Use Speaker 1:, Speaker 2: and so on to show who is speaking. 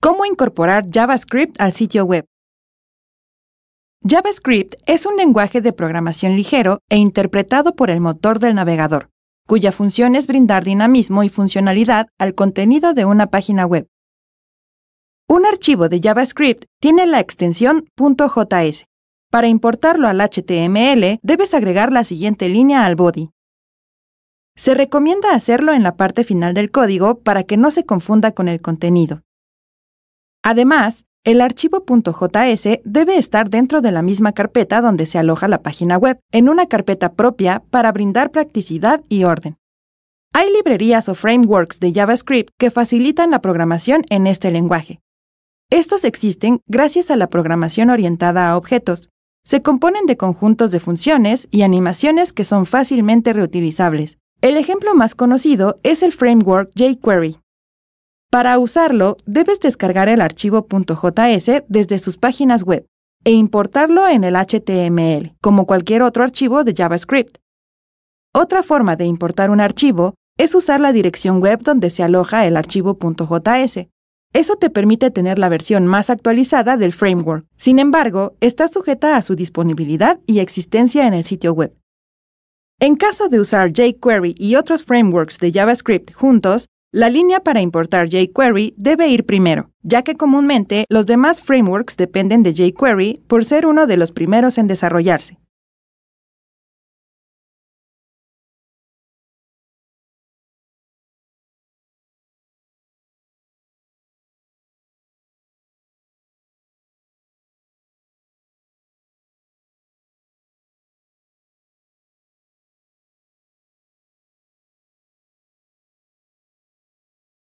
Speaker 1: ¿Cómo incorporar JavaScript al sitio web? JavaScript es un lenguaje de programación ligero e interpretado por el motor del navegador, cuya función es brindar dinamismo y funcionalidad al contenido de una página web. Un archivo de JavaScript tiene la extensión .js. Para importarlo al HTML, debes agregar la siguiente línea al body. Se recomienda hacerlo en la parte final del código para que no se confunda con el contenido. Además, el archivo .js debe estar dentro de la misma carpeta donde se aloja la página web, en una carpeta propia para brindar practicidad y orden. Hay librerías o frameworks de JavaScript que facilitan la programación en este lenguaje. Estos existen gracias a la programación orientada a objetos. Se componen de conjuntos de funciones y animaciones que son fácilmente reutilizables. El ejemplo más conocido es el framework jQuery. Para usarlo, debes descargar el archivo .js desde sus páginas web e importarlo en el HTML, como cualquier otro archivo de JavaScript. Otra forma de importar un archivo es usar la dirección web donde se aloja el archivo .js. Eso te permite tener la versión más actualizada del framework. Sin embargo, está sujeta a su disponibilidad y existencia en el sitio web. En caso de usar jQuery y otros frameworks de JavaScript juntos, la línea para importar jQuery debe ir primero, ya que comúnmente los demás frameworks dependen de jQuery por ser uno de los primeros en desarrollarse.